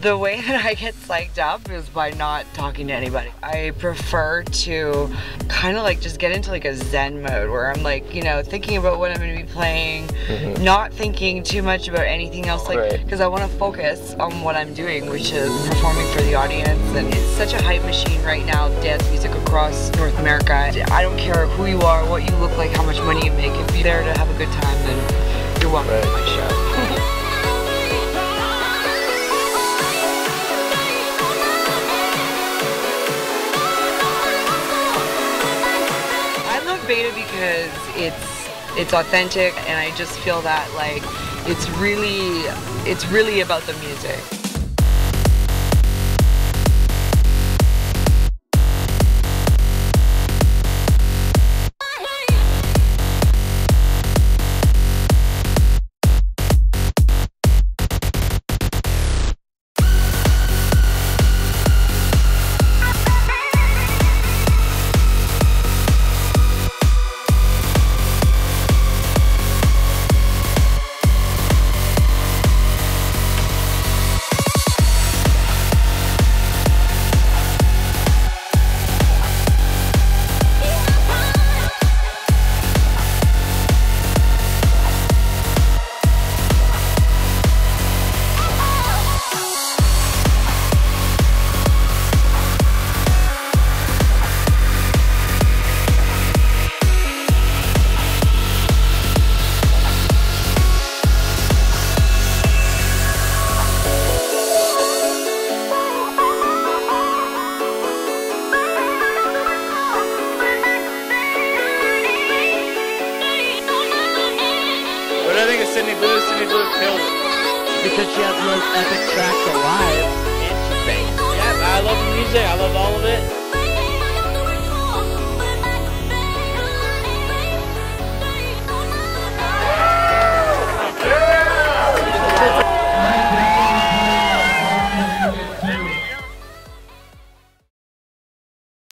The way that I get psyched up is by not talking to anybody. I prefer to kind of like just get into like a zen mode where I'm like, you know, thinking about what I'm going to be playing, mm-hmm. not thinking too much about anything else like Right. because I want to focus on what I'm doing, which is performing for the audience and it's such a hype machine right now, dance music across North America. I don't care who you are, what you look like, how much money you make. If you're there to have a good time, then you're welcome to because it's it's authentic and I just feel that like it's really it's really about the music. Sydney Blu? Sydney Blu killed it. Because she has the most epic tracks alive, sings. Yeah, I love the. I love